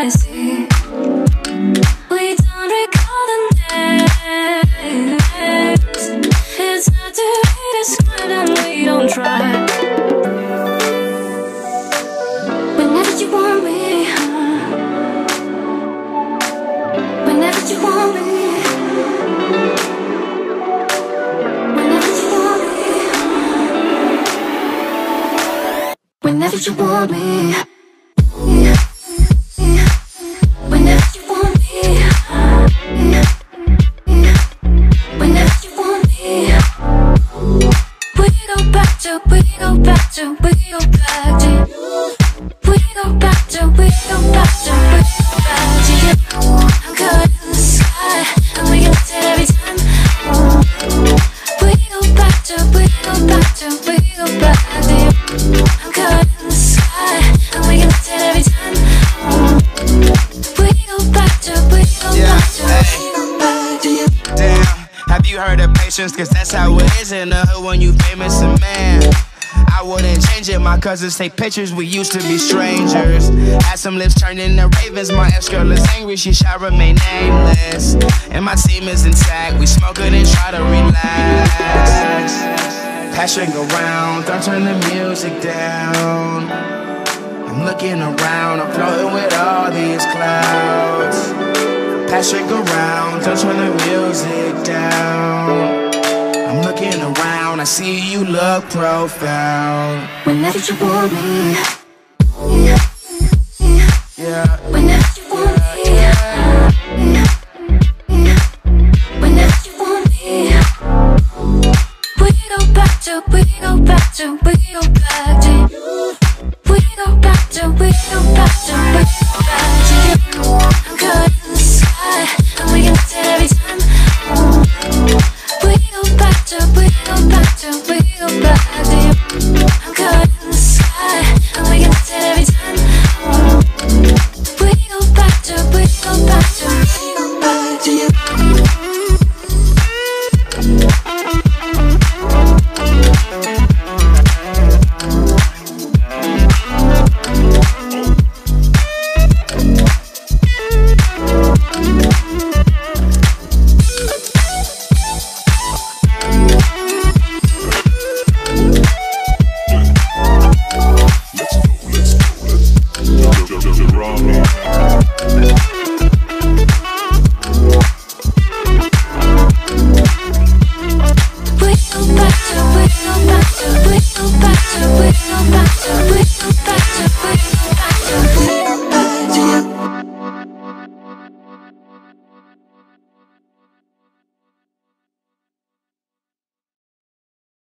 I see. Whenever you want me. You heard of patience? Cause that's how it is in the hood when you famous and man. I wouldn't change it. My cousins take pictures, we used to be strangers. Had some lips turned into ravens. My ex girl is angry, she shall remain nameless. And my team is intact, we smoke it and try to relax. Passing around, don't turn the music down. I'm looking around, I'm floating with all these clouds. I around, don't turn the music down. I'm looking around, I see you look profound. Whenever you want me. Yeah. Whenever you want me. Whenever you want me. We go back to, we go back to, we